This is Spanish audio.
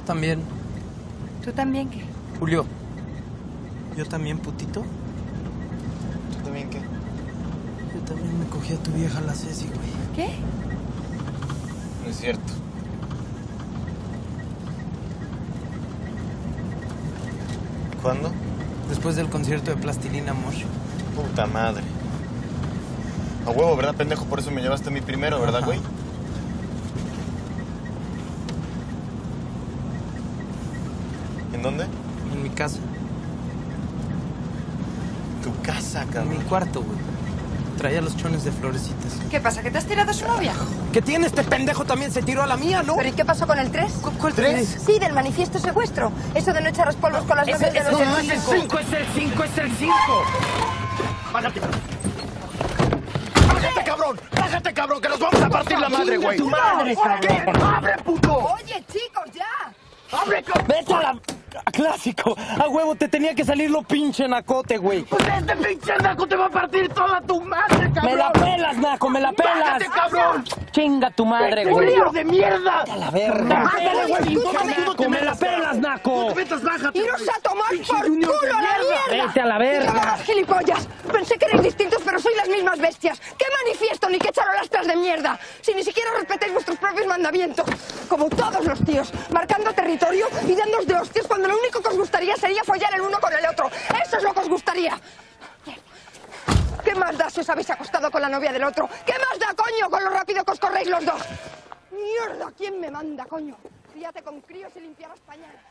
también. ¿Tú también qué? Julio. ¿Yo también, putito? ¿Tú también qué? Yo también me cogí a tu vieja la Ceci, güey. ¿Qué? No es cierto. ¿Cuándo? Después del concierto de Plastilina Mosh. Puta madre. A huevo, ¿verdad, pendejo? Por eso me llevaste a mí primero, ¿verdad, Ajá. güey? ¿En dónde? En mi casa. Tu casa, En mi cabrón. cuarto, güey. Traía los chones de florecitas. ¿Qué pasa? ¿Que te has tirado a su novia? ¿Qué tiene este pendejo? También se tiró a la mía, ¿no? ¿Pero y qué pasó con el 3? ¿Cu- ¿Cuál ¿Tres? Sí, del manifiesto secuestro. Eso de no echar los polvos con las novias de los no, es el 5, es el 5, es el 5. ¡Bájate! ¡Bájate, cabrón! ¡Bájate, cabrón! ¡Que nos vamos a partir la madre, güey! tu madre, ¿Qué? ¡Abre, puto! Oye, chicos, ya. ¡Abre, cabrón! Vete a la... Clásico. A huevo, te tenía que salir lo pinche nacote, güey. ¡Pues este pinche naco te va a partir toda tu madre, cabrón! Me la pelas, naco, me la pelas. ¡Bájate, cabrón! Chinga tu madre, güey. ¡Julio de mierda! A la verga. ¡Bájale, güey! Tú ¡Todo también. mundo te Naco, me la pelas, naco. ¡No te metas, bájate! ¡Iros a tomar por culo la mierda. Vete a la verga. ¡Mierda, gilipollas! Pensé que erais distintos, pero sois las mismas bestias. ¿Qué manifiesto ni qué charolastras de mierda? Si ni siquiera respetáis vuestros propios mandamientos. Como todos los tíos, marcando territorio y dándoos de hostias cuando lo único que os gustaría sería follar el uno con el otro. ¡Eso es lo que os gustaría! ¿Qué más da si os habéis acostado con la novia del otro? ¿Qué más da, coño, con lo rápido que os corréis los dos? ¡Mierda! ¿Quién me manda, coño? Fíjate con críos y limpiarás pañales.